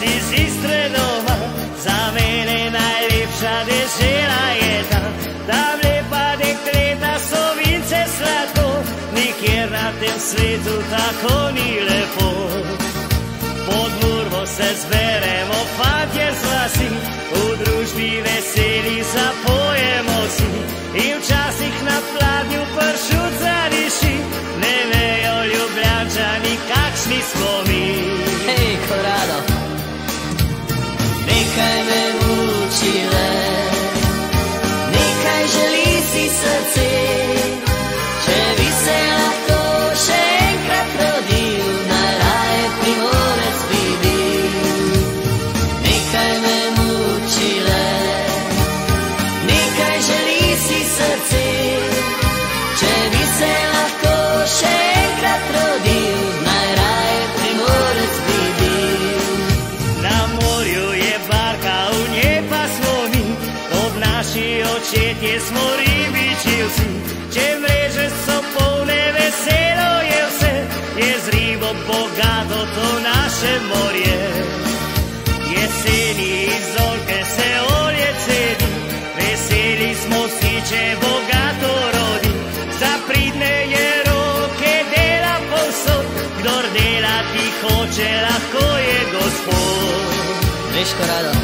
Vreci iz Istre doma, za mene najlepša dežela je tam. Tam lepa dekleta so vince sladko, nikjer na tem svetu tako ni lepo. Pod murvo se zberemo, fantje z vasi, v družbi veseli zapojemo si. In včasih na pladnju pršut zadiši, ne vejo ljubljančani, kakšni smo mi. Ribiči vsi. Če mreže so polne, veselo je vse, je z ribo bogato to naše morje. Jeseni iz oljke se olje cedi, veseli smo si, če bogato rodi. Za pridne je roke dela povsod, kdor delati hoče, lahko je gospod. Veš, Korado,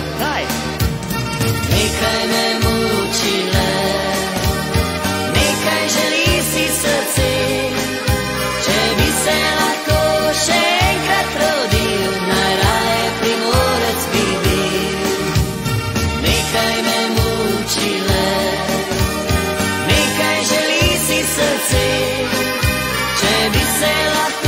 deve ser lá